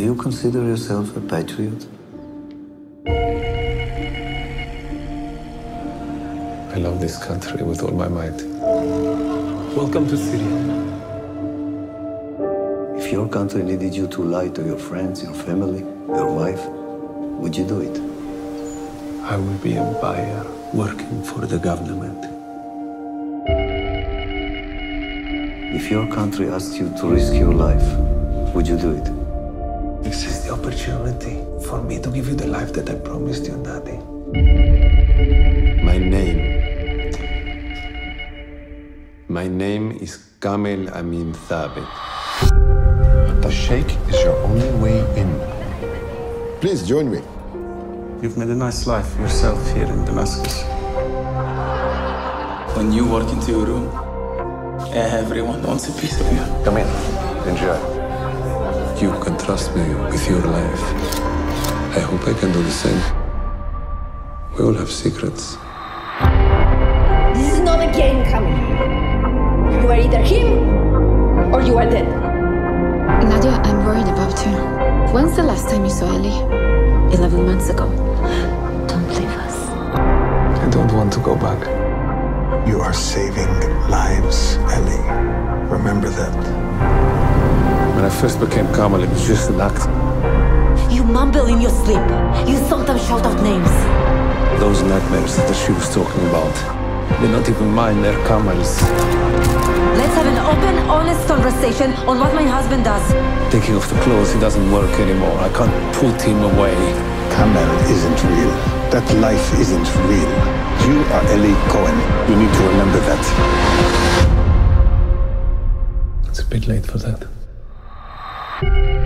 Do you consider yourself a patriot? I love this country with all my might. Welcome to Syria. If your country needed you to lie to your friends, your family, your wife, would you do it? I will be a buyer working for the government. If your country asked you to risk your life, would you do it? This is the opportunity for me to give you the life that I promised you, Daddy. My name. My name is Kamel Amin Thabit. The Sheikh is your only way in. Please join me. You've made a nice life yourself here in Damascus. When you walk into your room, everyone wants a piece of you. Come in. Enjoy. You can trust me with your life. I hope I can do the same. We all have secrets. This is not a game, Kamel. You are either him or you are dead. Nadia, I'm worried about you. When's the last time you saw Eli? Eleven months ago. Don't leave us. I don't want to go back. You are saving lives, Eli. Remember that. When I first became Kamel, it was just an act. You mumble in your sleep. You sometimes shout out names. Those nightmares that she was talking about, they're not even mine, they're Kamel's. Let's have an open, honest conversation on what my husband does. Taking off the clothes, he doesn't work anymore. I can't put him away. Kamel isn't real. That life isn't real. You are Eli Cohen. You need to remember that. It's a bit late for that you